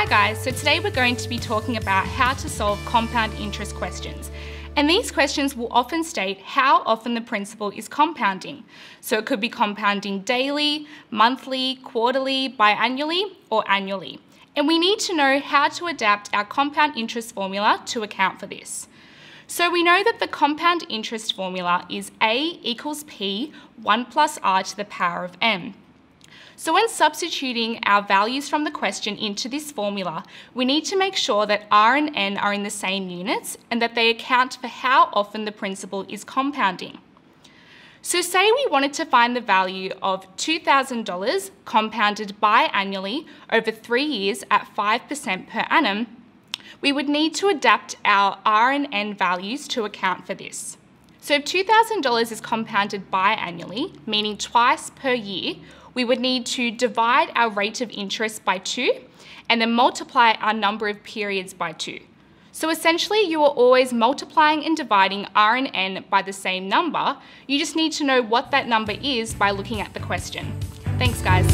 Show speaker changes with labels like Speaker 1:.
Speaker 1: Hi guys, so today we're going to be talking about how to solve compound interest questions. And these questions will often state how often the principal is compounding. So it could be compounding daily, monthly, quarterly, biannually, or annually. And we need to know how to adapt our compound interest formula to account for this. So we know that the compound interest formula is A equals P 1 plus R to the power of N. So when substituting our values from the question into this formula, we need to make sure that R and N are in the same units and that they account for how often the principal is compounding. So say we wanted to find the value of $2,000 compounded biannually over three years at 5% per annum, we would need to adapt our R and N values to account for this. So if $2,000 is compounded biannually, meaning twice per year, we would need to divide our rate of interest by two and then multiply our number of periods by two. So essentially, you are always multiplying and dividing R and N by the same number. You just need to know what that number is by looking at the question. Thanks, guys.